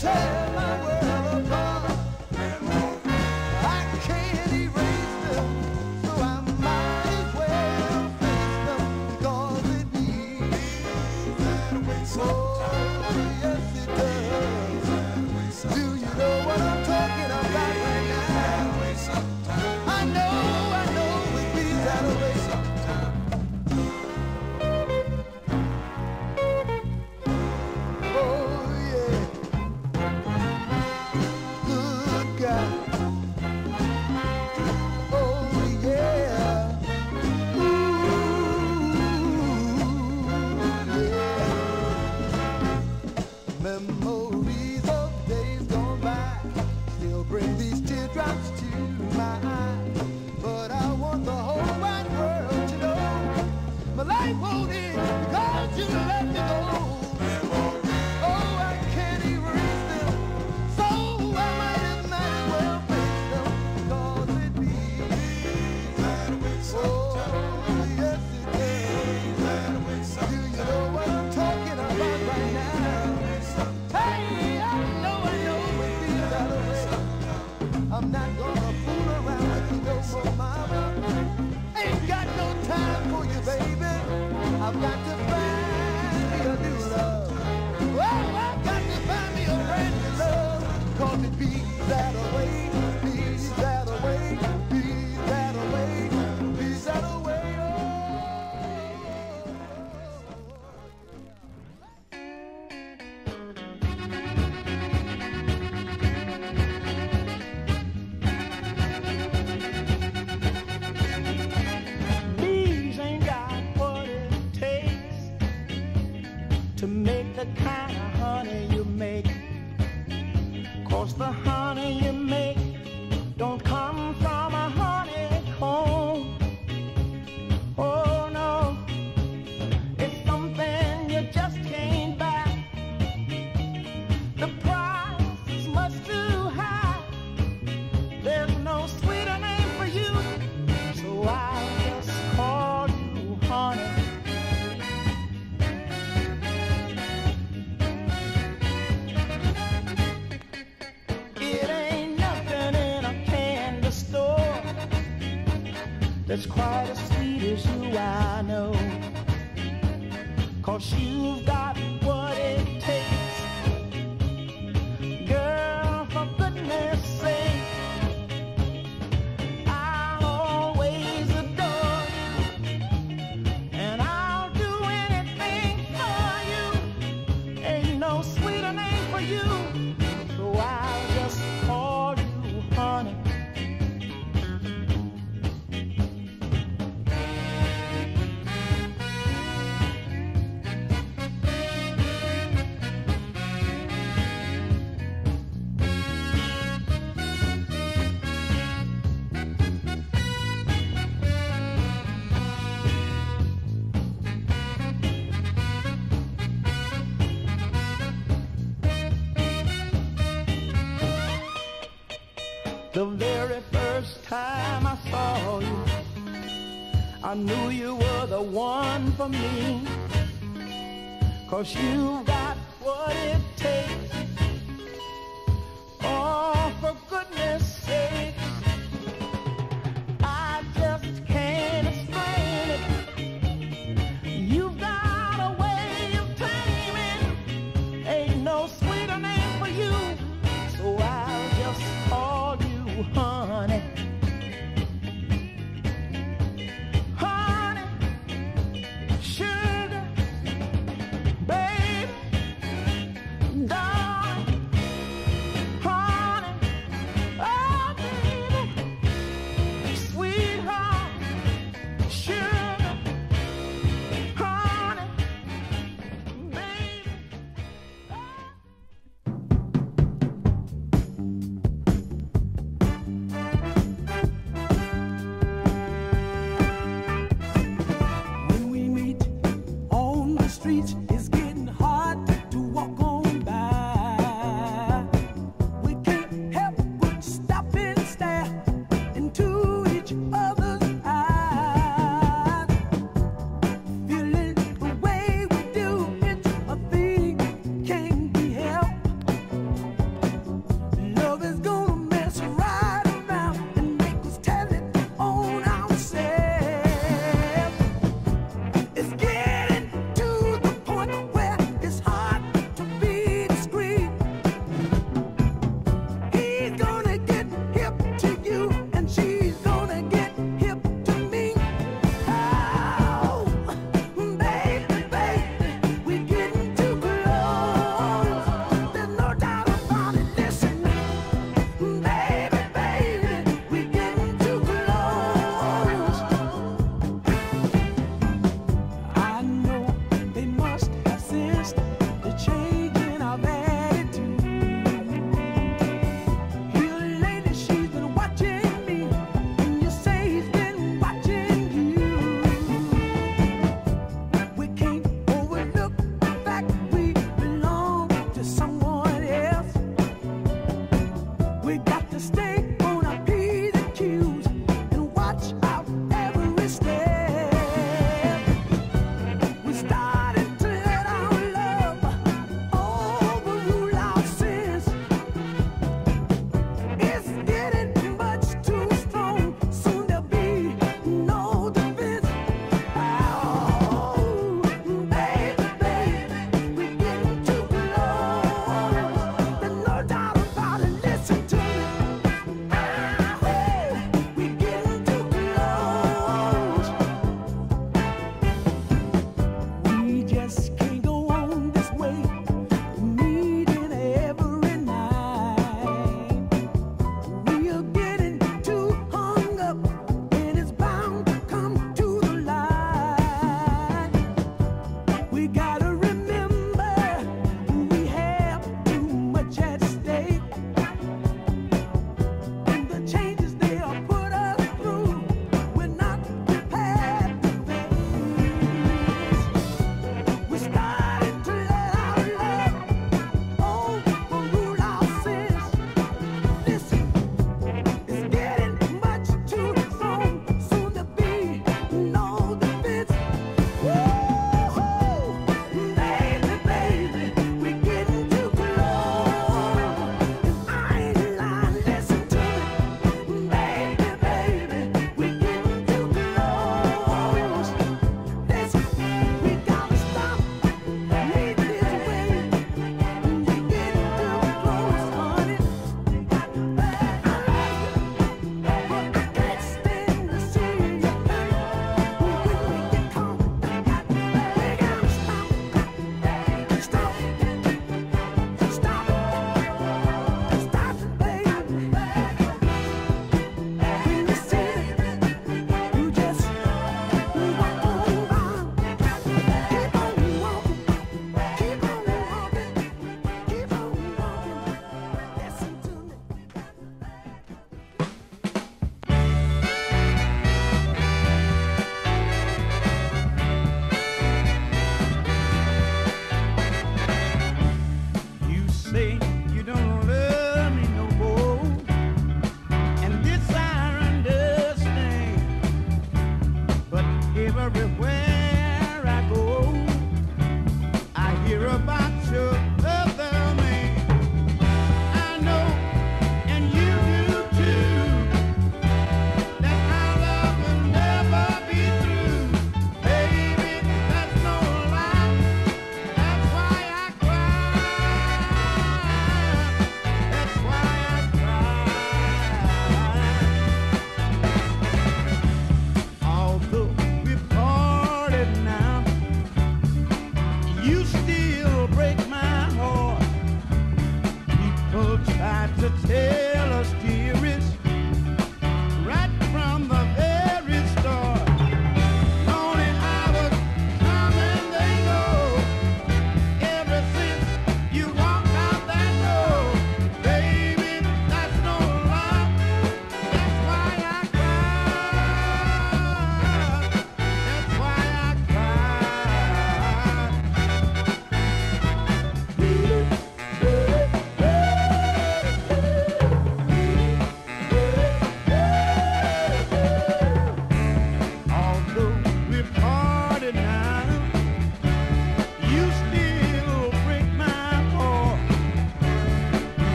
tell my world. Cause the honey you made It's quite as sweet as you I know. Cause you've got Cause you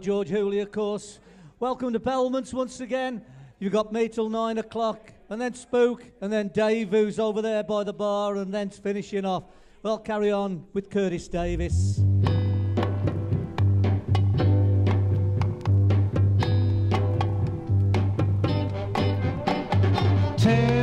George Hooley, of course. Welcome to Bellmans once again. You've got me till nine o'clock, and then Spook, and then Dave, who's over there by the bar, and then finishing off. Well, carry on with Curtis Davis. Take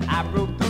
that I broke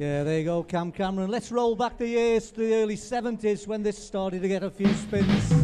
Yeah, there you go, Cam Cameron. Let's roll back the years to the early 70s when this started to get a few spins.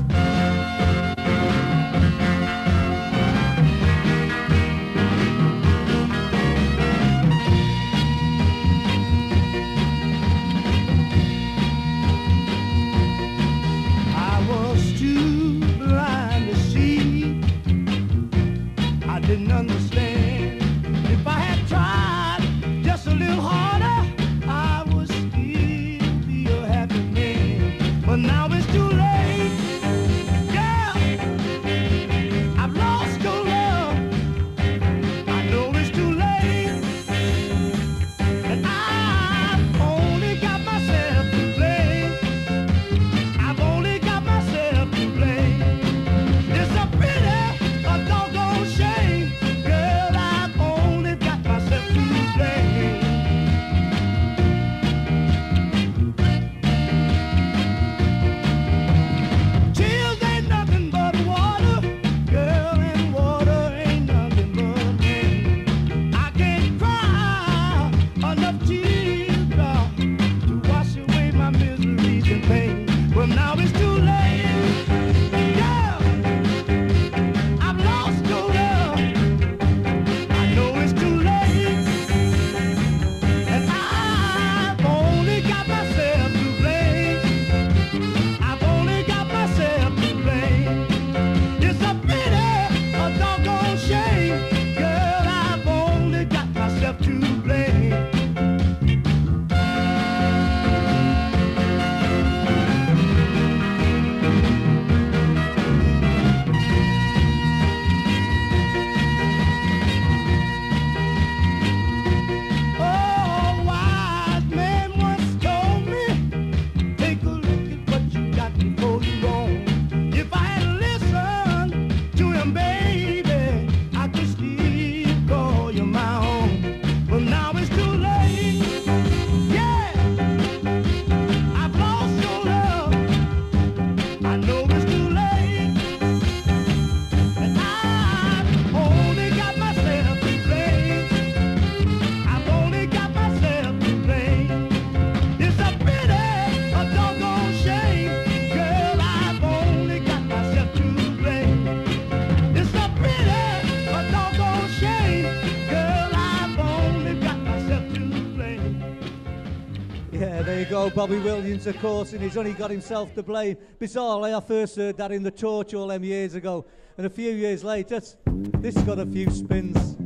Robbie Williams, of course, and he's only got himself to blame. Bizarrely, I first heard that in the torch all them years ago, and a few years later, this got a few spins.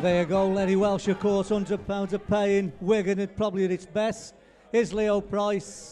there you go. Lenny Welch, of course, £100 of pay in Wigan, probably at its best. Here's Leo Price.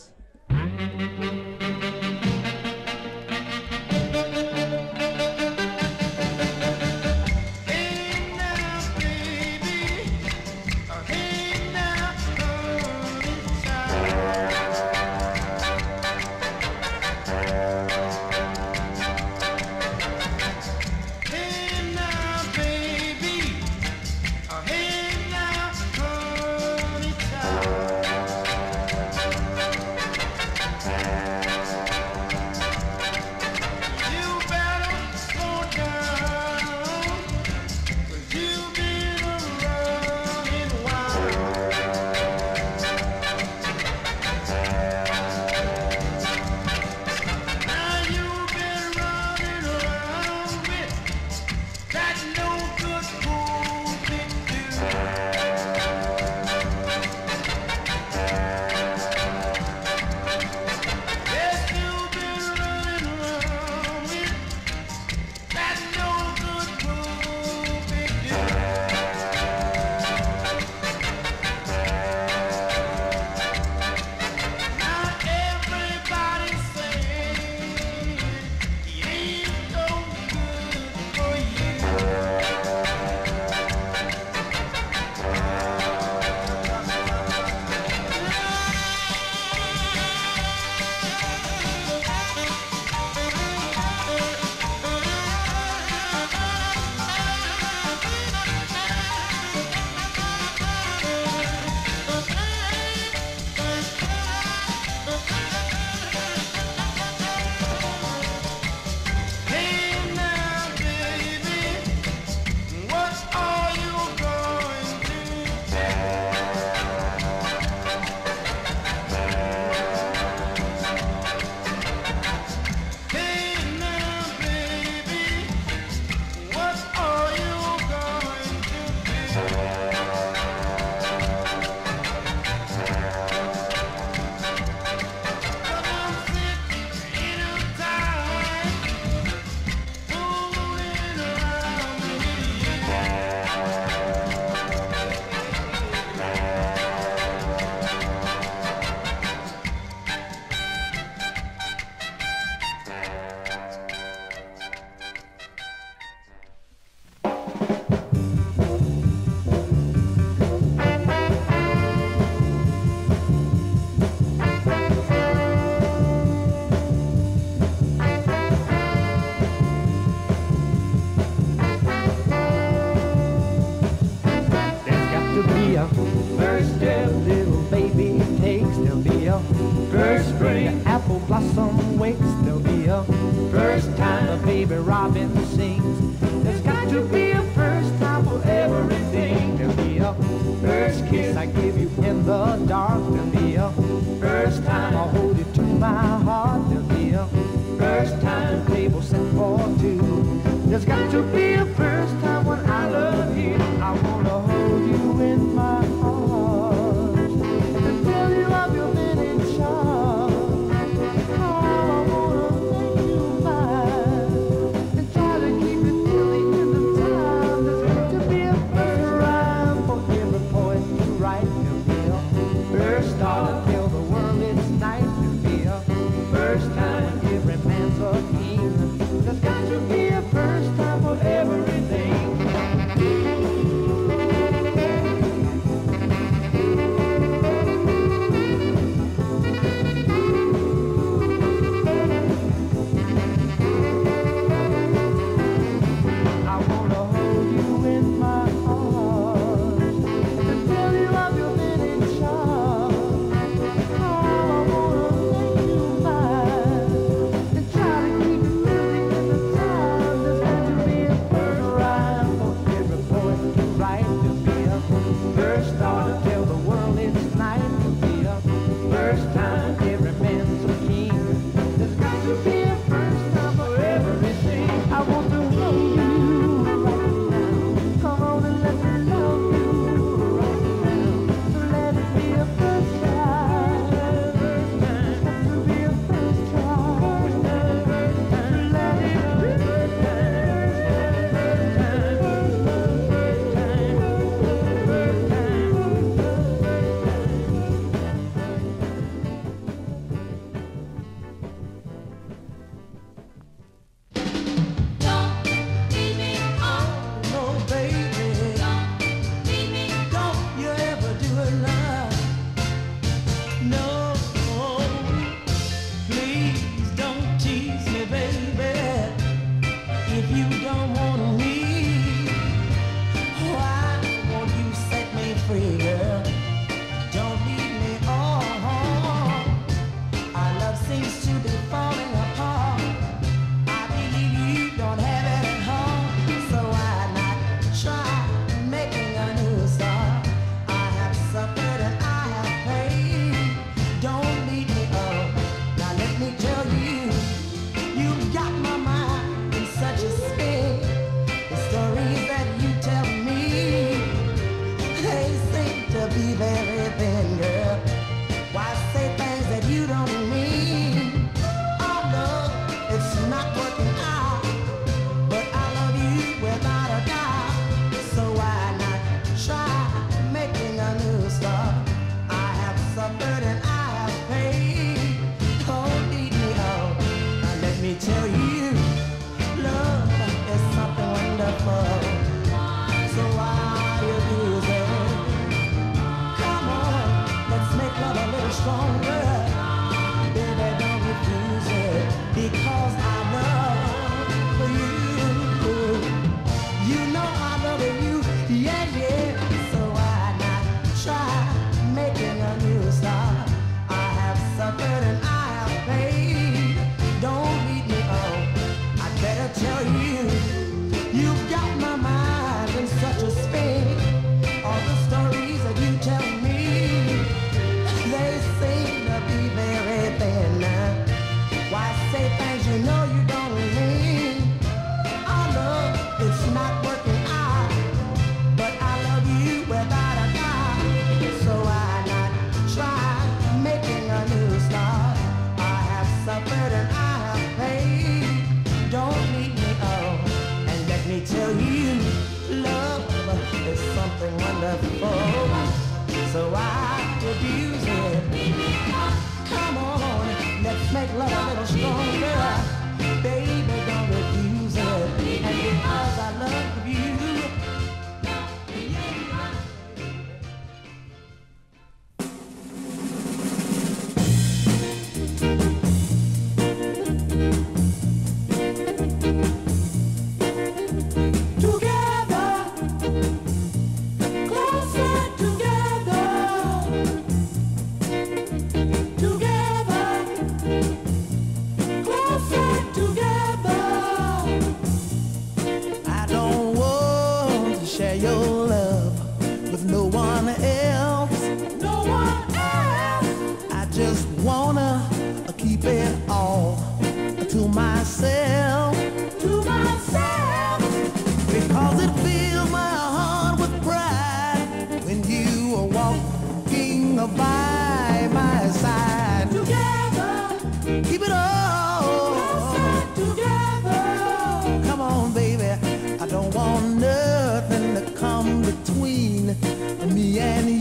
Yeah.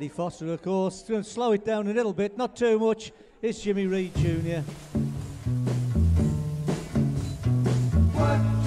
Eddie Foster, of course. Going to slow it down a little bit, not too much. It's Jimmy Reed Jr. What?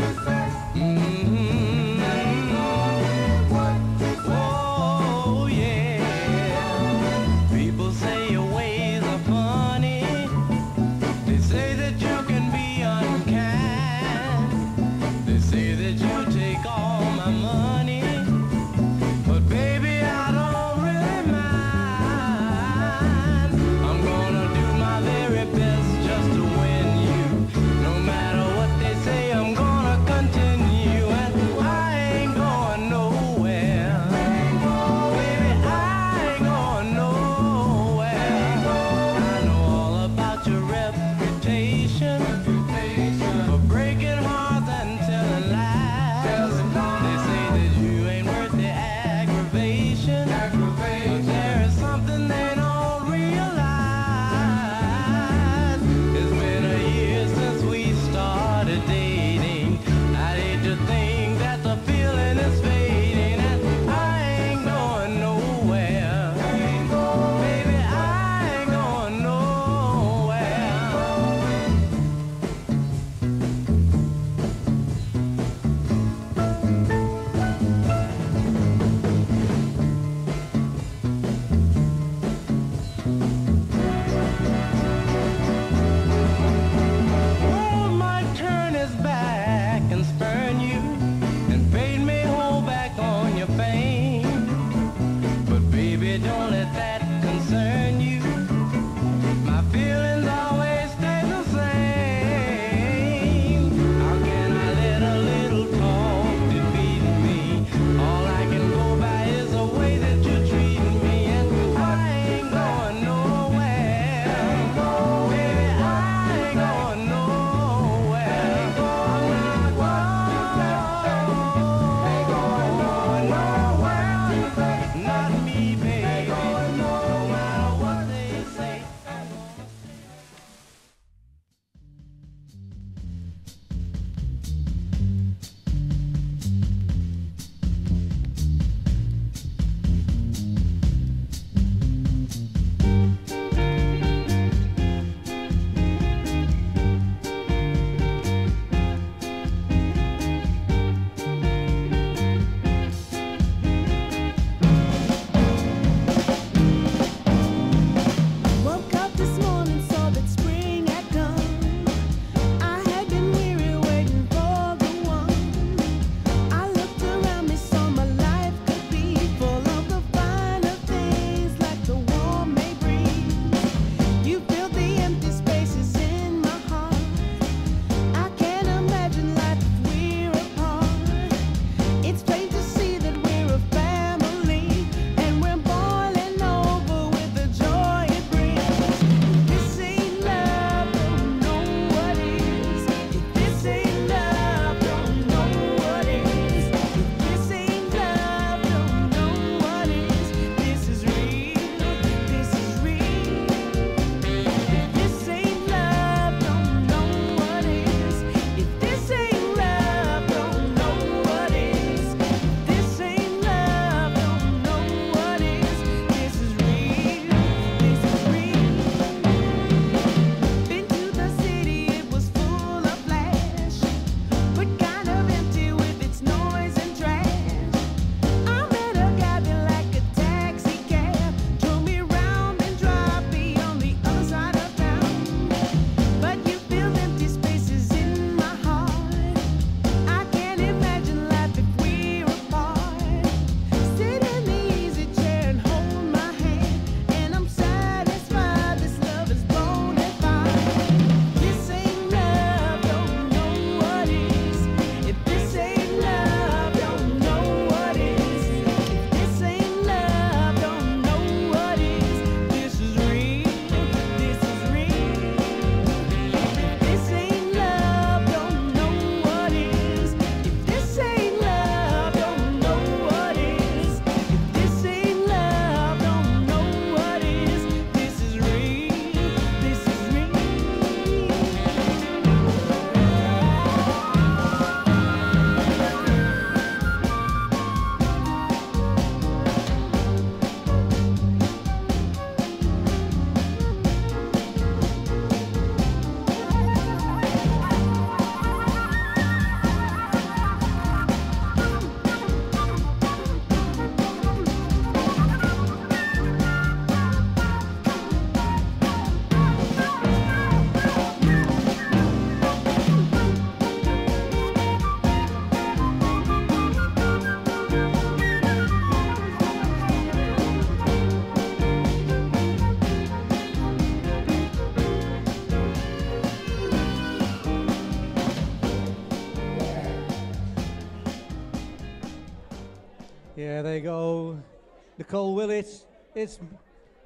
Nicole Willett. It's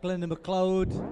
Glenda McLeod.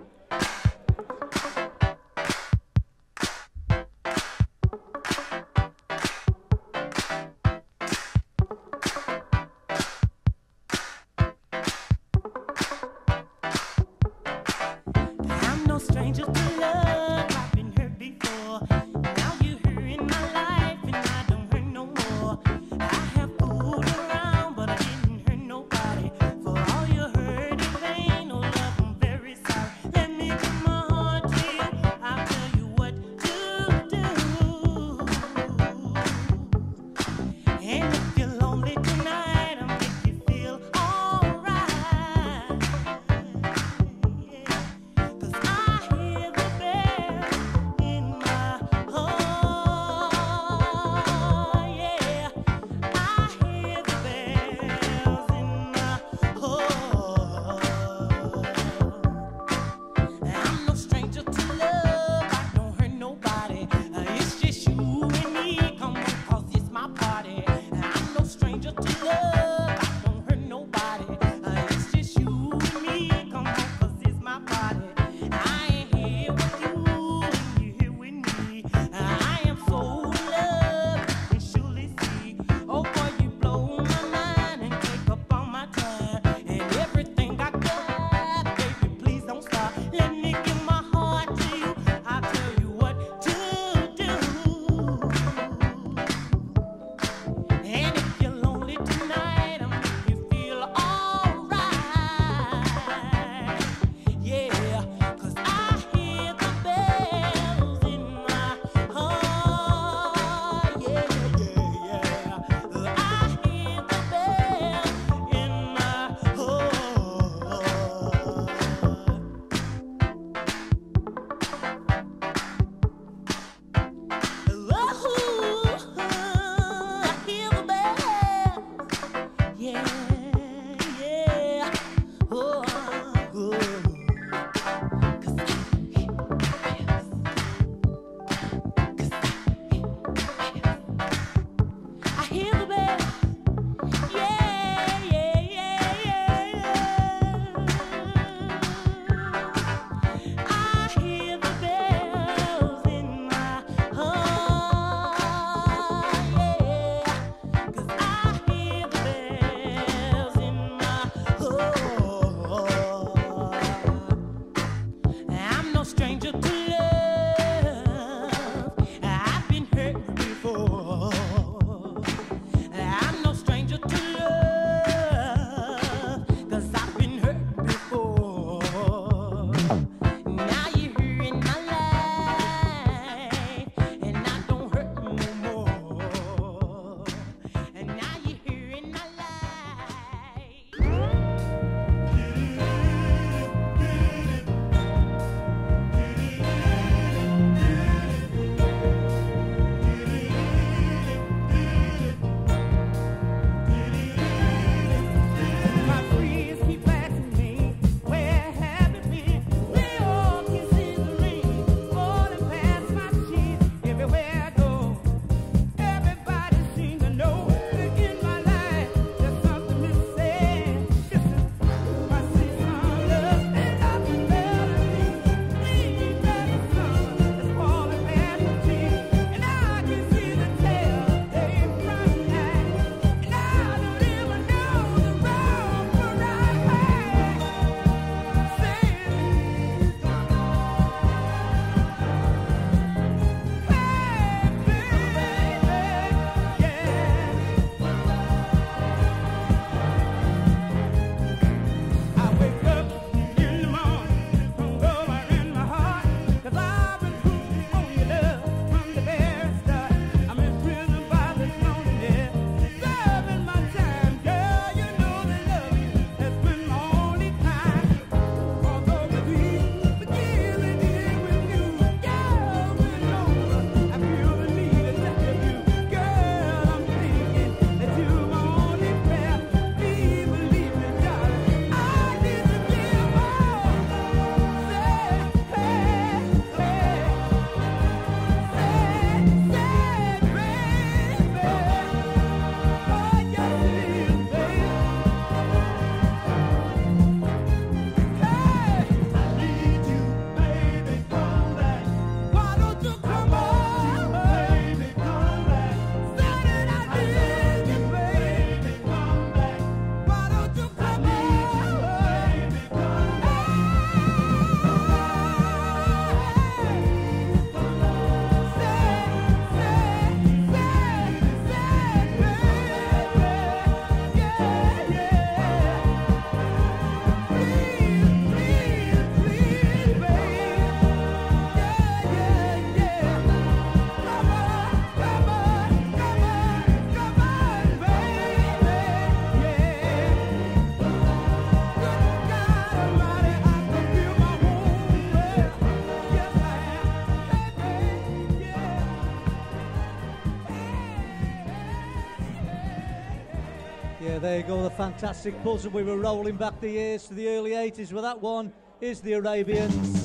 there you go, the fantastic puzzle. We were rolling back the years to the early 80s with that one. Is the Arabians.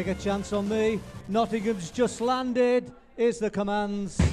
Take a chance on me. Nottingham's just landed. Here's the commands.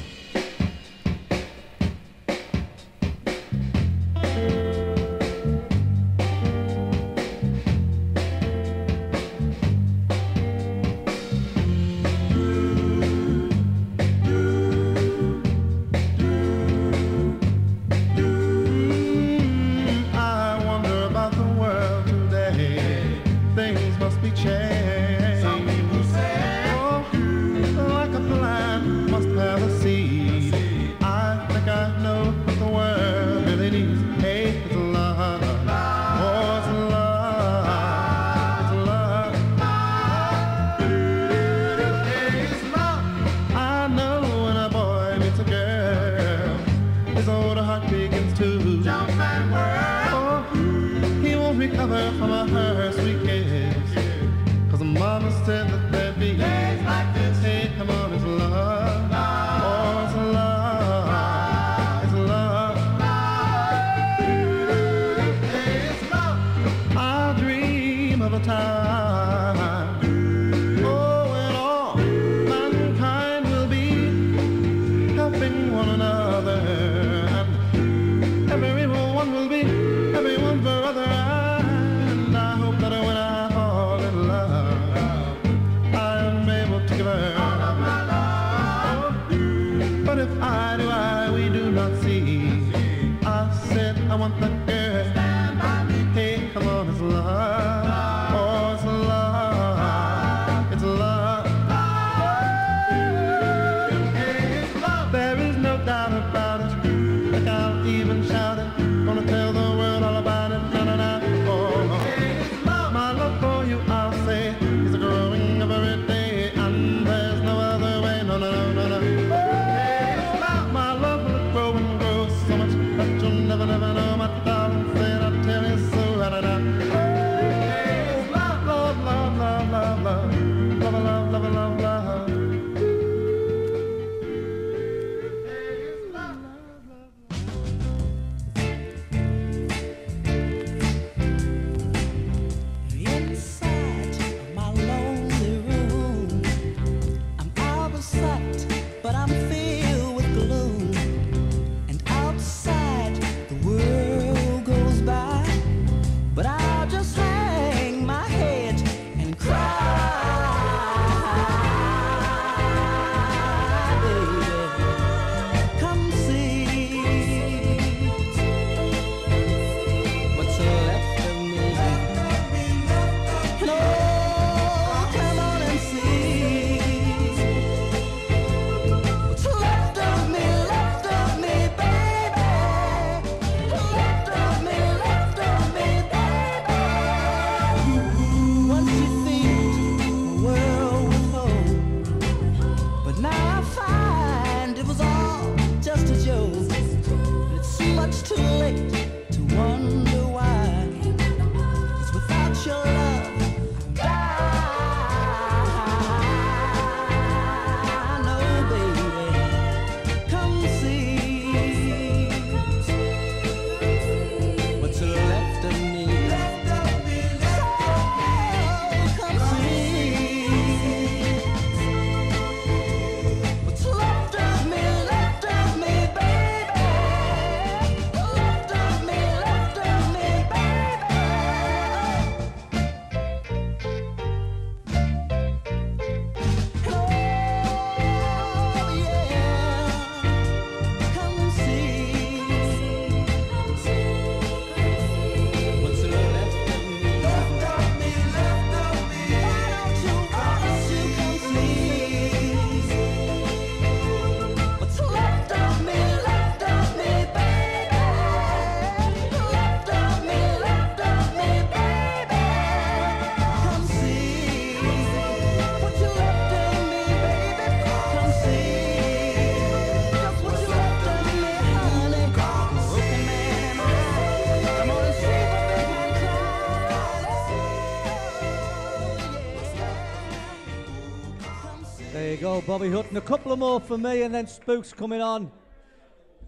Bobby Hutton. A couple of more for me, and then Spook's coming on.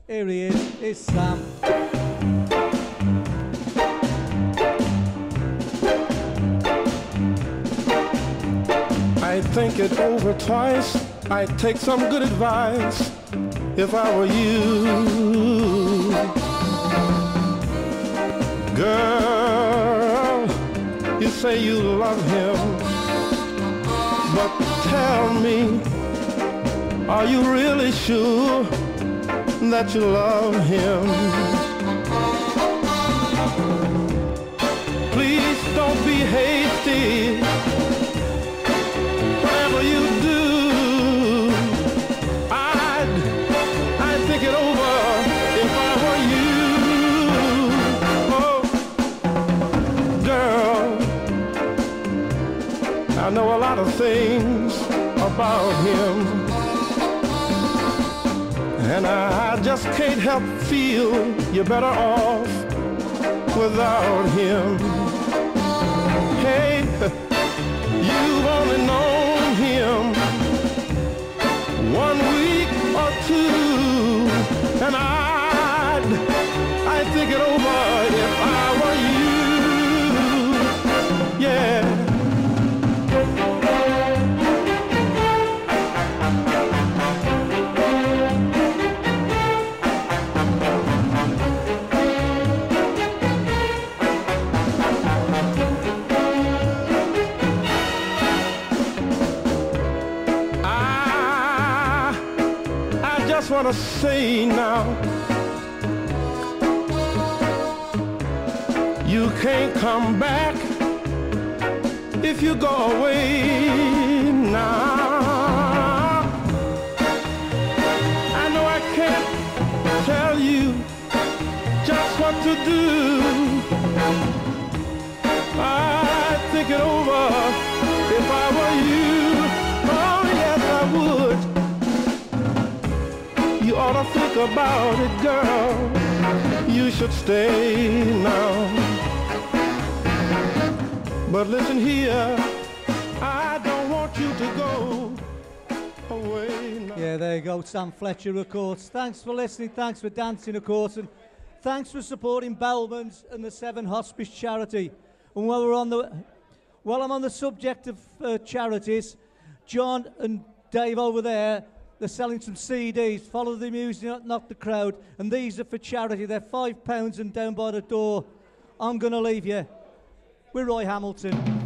Here he is. It's Sam. I'd think it over twice. I'd take some good advice if I were you. Girl, you say you love him, but tell me, are you really sure that you love him? Please don't be hasty whatever you do, I'd, I'd think it over if I were you. Oh, girl, I know a lot of things about him. And I just can't help feel you're better off without him. Just want to say now, you can't come back if you go away now. I know I can't tell you just what to do. I'd think it over about it, girl. You should stay now. But listen here, I don't want you to go away now. Yeah, there you go, Sam Fletcher, of course. Thanks for listening, thanks for dancing, of course, and thanks for supporting Bellman's and the Severn Hospice charity. And while we're on the, while I'm on the subject of uh, charities, John and Dave over there, they're selling some CDs. Follow the music, not, the crowd. And these are for charity. They're five pounds and down by the door. I'm gonna leave you. We're Roy Hamilton.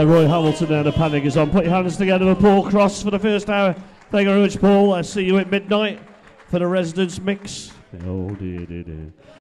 On. Roy Hamilton there, the panic is on. Put your hands together for Paul Cross for the first hour. Thank you very much, Paul. I'll see you at midnight for the residence mix.